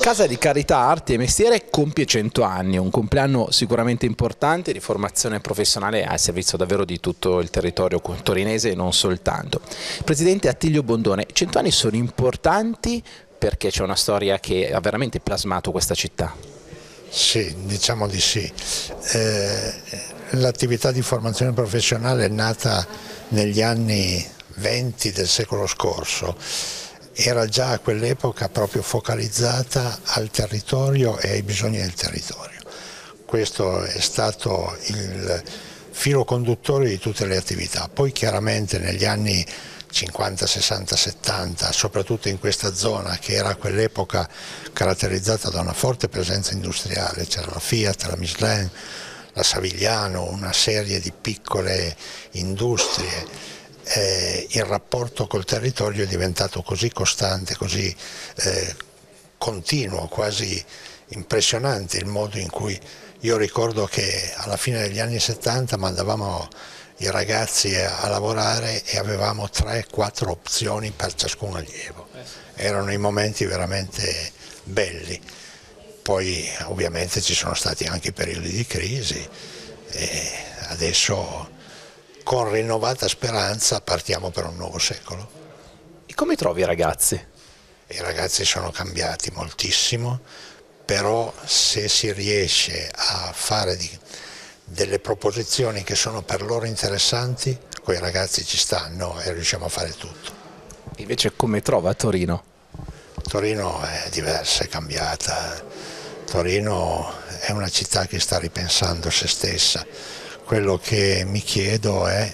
Casa di Carità, Arti e Mestiere compie 100 anni, un compleanno sicuramente importante di formazione professionale al servizio davvero di tutto il territorio torinese e non soltanto. Presidente Attilio Bondone, 100 anni sono importanti perché c'è una storia che ha veramente plasmato questa città. Sì, diciamo di sì. Eh, L'attività di formazione professionale è nata negli anni 20 del secolo scorso era già a quell'epoca proprio focalizzata al territorio e ai bisogni del territorio. Questo è stato il filo conduttore di tutte le attività. Poi chiaramente negli anni 50, 60, 70, soprattutto in questa zona che era a quell'epoca caratterizzata da una forte presenza industriale, c'era la Fiat, la Michelin, la Savigliano, una serie di piccole industrie eh, il rapporto col territorio è diventato così costante, così eh, continuo, quasi impressionante il modo in cui io ricordo che alla fine degli anni 70 mandavamo i ragazzi a, lavorare e avevamo 3-4 opzioni per ciascun allievo. Erano i momenti veramente belli. Poi ovviamente ci sono stati anche periodi di crisi e adesso con rinnovata speranza partiamo per un nuovo secolo. E come trovi i ragazzi? I ragazzi sono cambiati moltissimo, però se si riesce a fare di, delle proposizioni che sono per loro interessanti, quei ragazzi ci stanno e riusciamo a fare tutto. Invece come trova Torino? Torino è diversa, è cambiata. Torino è una città che sta ripensando se stessa quello che mi chiedo è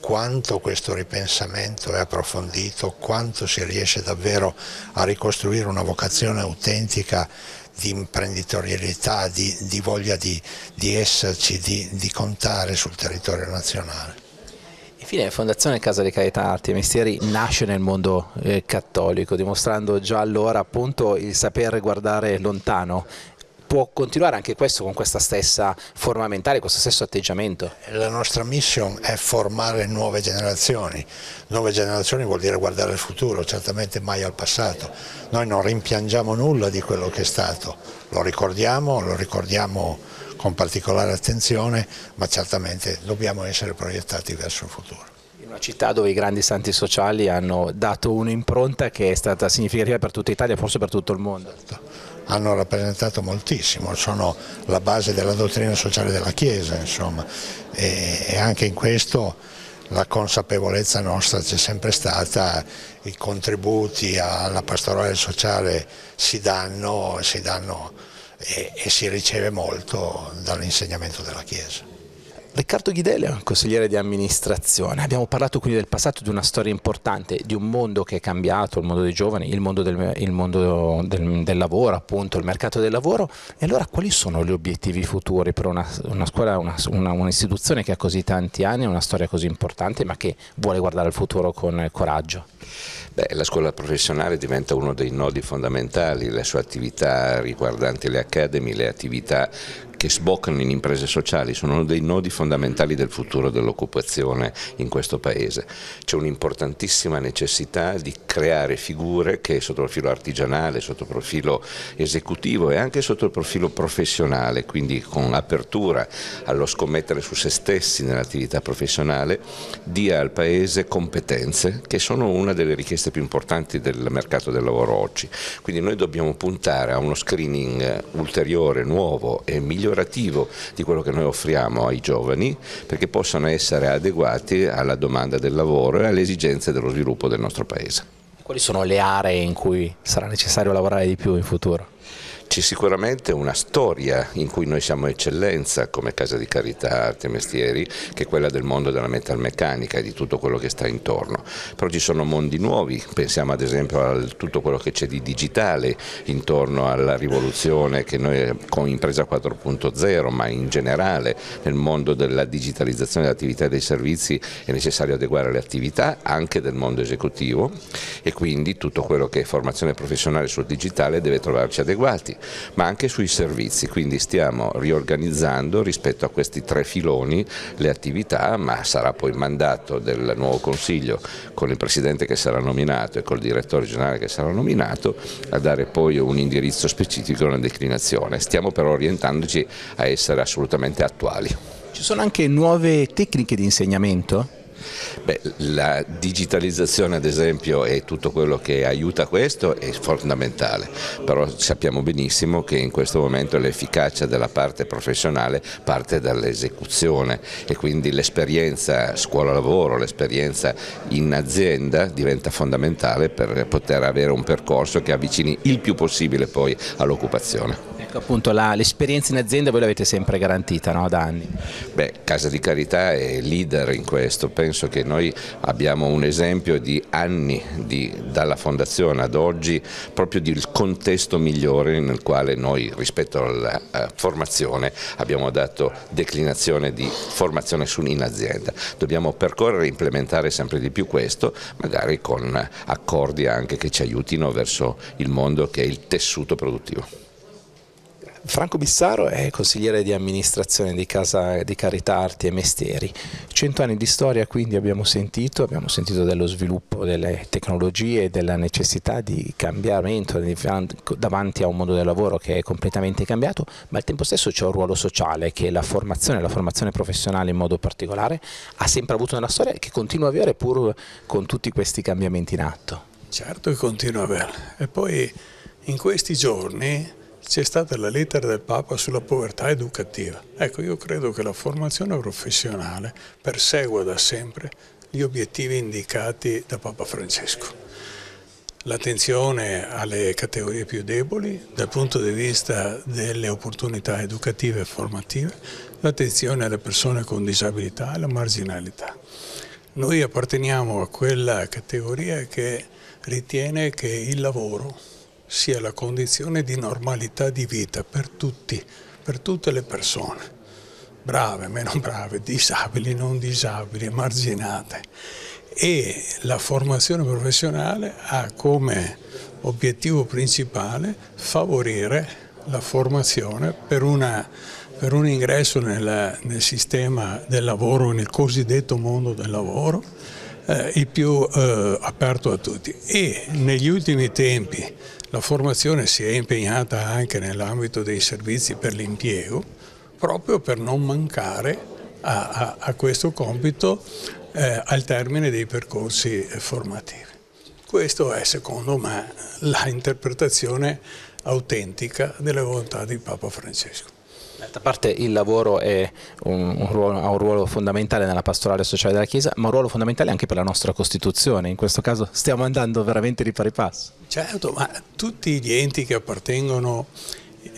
quanto questo ripensamento è approfondito, quanto si riesce davvero a ricostruire una vocazione autentica di imprenditorialità, di, di voglia di, di esserci, di, di, contare sul territorio nazionale. Infine, Fondazione Casa di Carità Arti e Mestieri nasce nel mondo eh, cattolico, dimostrando già allora appunto il saper guardare lontano può continuare anche questo con questa stessa forma mentale, questo stesso atteggiamento? La nostra mission è formare nuove generazioni, nuove generazioni vuol dire guardare al futuro, certamente mai al passato. Noi non rimpiangiamo nulla di quello che è stato, lo ricordiamo, lo ricordiamo con particolare attenzione, ma certamente dobbiamo essere proiettati verso il futuro una città dove i grandi santi sociali hanno dato un'impronta che è stata significativa per tutta Italia, forse per tutto il mondo. Hanno rappresentato moltissimo, sono la base della dottrina sociale della Chiesa insomma. E, e anche in questo la consapevolezza nostra c'è sempre stata, i contributi alla pastorale sociale si danno, si danno e, e si riceve molto dall'insegnamento della Chiesa. Riccardo Ghidelia, consigliere di amministrazione, abbiamo parlato quindi del passato di una storia importante, di un mondo che è cambiato, il mondo dei giovani, il mondo del, il mondo del, del lavoro, appunto, il mercato del lavoro. E allora quali sono gli obiettivi futuri per una, una scuola, un'istituzione una, che ha così tanti anni, una storia così importante ma che vuole guardare al futuro con coraggio? Beh, la scuola professionale diventa uno dei nodi fondamentali, le sue attività riguardanti le academy, le attività che sboccano in imprese sociali sono dei nodi fondamentali del futuro dell'occupazione in questo Paese. C'è un'importantissima necessità di creare figure che sotto il profilo artigianale, sotto il profilo esecutivo e anche sotto il profilo professionale, quindi con apertura allo scommettere su se stessi nell'attività professionale, dia al Paese competenze che sono una delle richieste più importanti del mercato del lavoro oggi. Quindi noi dobbiamo puntare a uno screening ulteriore, nuovo e migliore migliorativo di quello che noi offriamo ai giovani perché possano essere adeguati alla domanda del lavoro e alle esigenze dello sviluppo del nostro Paese. Quali sono le aree in cui sarà necessario lavorare di più in futuro? C'è sicuramente una storia in cui noi siamo eccellenza come Casa di Carità Arte e Mestieri, che è quella del mondo della metalmeccanica e di tutto quello che sta intorno. Però ci sono mondi nuovi, pensiamo ad esempio a tutto quello che c'è di digitale intorno alla rivoluzione che noi con Impresa 4.0, ma in generale nel mondo della digitalizzazione delle attività e dei servizi è necessario adeguare le attività anche del mondo esecutivo. E quindi tutto quello che è formazione professionale sul digitale deve trovarci adeguato adeguati, ma anche sui servizi, quindi stiamo riorganizzando rispetto a questi tre filoni le attività, ma sarà poi mandato del nuovo Consiglio con il Presidente che sarà nominato e col Direttore Generale che sarà nominato a dare poi un indirizzo specifico e una declinazione. Stiamo però orientandoci a essere assolutamente attuali. Ci sono anche nuove tecniche di insegnamento? Beh, la digitalizzazione ad esempio e tutto quello che aiuta questo è fondamentale, però sappiamo benissimo che in questo momento l'efficacia della parte professionale parte dall'esecuzione e quindi l'esperienza scuola-lavoro, l'esperienza in azienda diventa fondamentale per poter avere un percorso che avvicini il più possibile poi all'occupazione. Ecco appunto l'esperienza in azienda voi l'avete sempre garantita no, da anni? Beh, Casa di Carità è leader in questo, penso che noi abbiamo un esempio di anni di, dalla fondazione ad oggi proprio del contesto migliore nel quale noi rispetto alla uh, formazione abbiamo dato declinazione di formazione in azienda. Dobbiamo percorrere e implementare sempre di più questo, magari con accordi anche che ci aiutino verso il mondo che è il tessuto produttivo. Franco Bissaro è consigliere di amministrazione di Casa di Carità Arti e Mestieri. Cento anni di storia quindi abbiamo sentito, abbiamo sentito dello sviluppo delle tecnologie, della necessità di cambiamento davanti a un mondo del lavoro che è completamente cambiato, ma al tempo stesso c'è un ruolo sociale che la formazione, la formazione professionale in modo particolare ha sempre avuto nella storia e che continua a avere pur con tutti questi cambiamenti in atto. Certo che continua a avere. E poi in questi giorni c'è stata la lettera del Papa sulla povertà educativa. Ecco, io credo che la formazione professionale persegua da sempre gli obiettivi indicati da Papa Francesco. L'attenzione alle categorie più deboli dal punto di vista delle opportunità educative e formative, l'attenzione alle persone con disabilità e alla marginalità. Noi apparteniamo a quella categoria che ritiene che il lavoro sia la condizione di normalità di vita per tutti, per tutte le persone, brave, meno brave, disabili, non disabili, emarginate. E la formazione professionale ha come obiettivo principale favorire la formazione per, una, per un ingresso nel, nel sistema del lavoro, nel cosiddetto mondo del lavoro, eh, il più eh, aperto a tutti. E negli ultimi tempi la formazione si è impegnata anche nell'ambito dei servizi per l'impiego, proprio per non mancare a, a, a questo compito eh, al termine dei percorsi formativi. Questa è secondo me l'interpretazione autentica della volontà di Papa Francesco. D'altra parte il lavoro un, un ruolo, ha un ruolo fondamentale nella pastorale sociale della Chiesa, ma un ruolo fondamentale anche per la nostra Costituzione. In questo caso stiamo andando veramente di pari passo. Certo, ma tutti gli enti che appartengono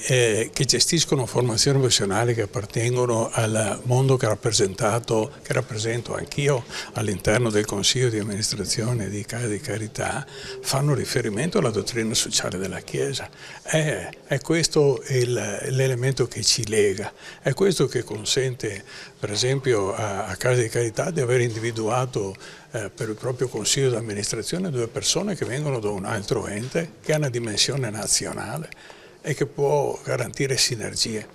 eh, che gestiscono formazione professionale che appartengono al mondo che, che rappresento anch'io all'interno del Consiglio di amministrazione di Casa di Carità, fanno riferimento alla dottrina sociale della Chiesa. È, è questo l'elemento che ci lega, è questo che consente per esempio a, a Casa di Carità di aver individuato eh, per il proprio Consiglio di amministrazione due persone che vengono da un altro ente che ha una dimensione nazionale e che può garantire sinergie.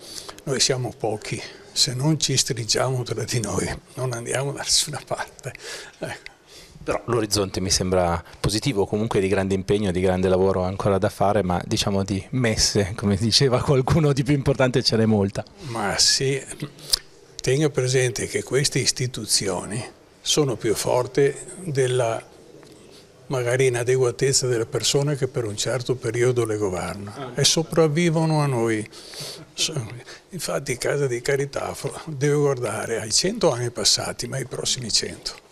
Noi siamo pochi, se non ci stringiamo tra di noi non andiamo da nessuna parte. Ecco. Però l'orizzonte mi sembra positivo, comunque di grande impegno, di grande lavoro ancora da fare, ma diciamo di messe, come diceva qualcuno di più importante ce n'è molta. Ma sì, tenga presente che queste istituzioni sono più forti della magari inadeguatezza delle persone che per un certo periodo le governano e sopravvivono a noi. Infatti Casa di Carità deve guardare ai cento anni passati, ma ai prossimi cento.